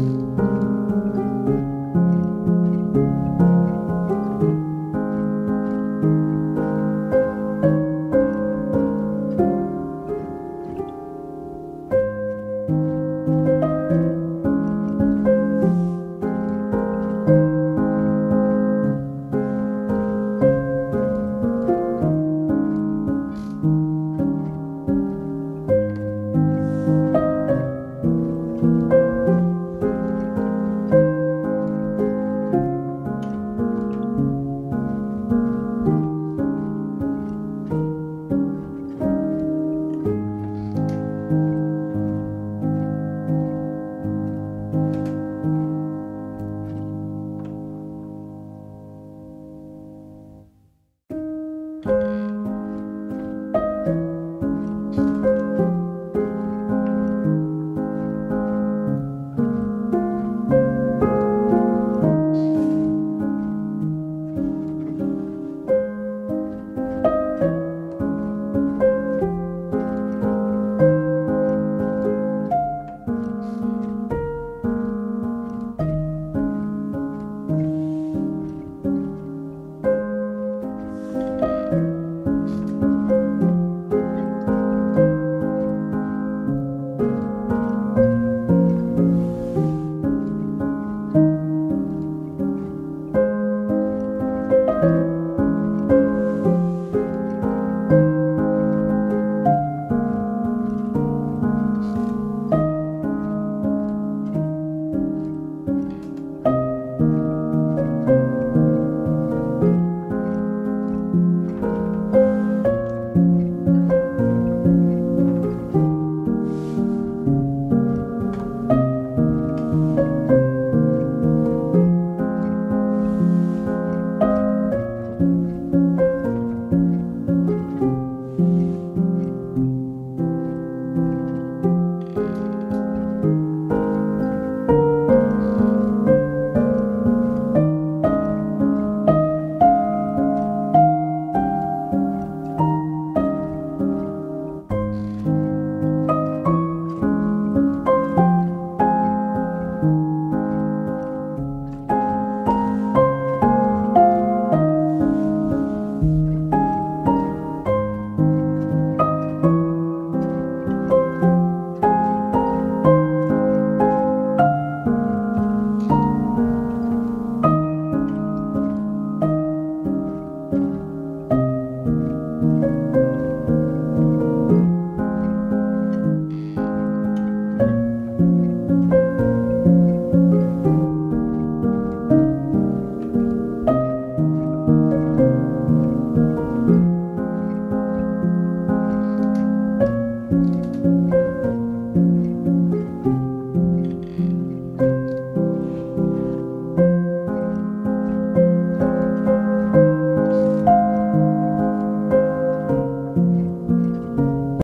Amen.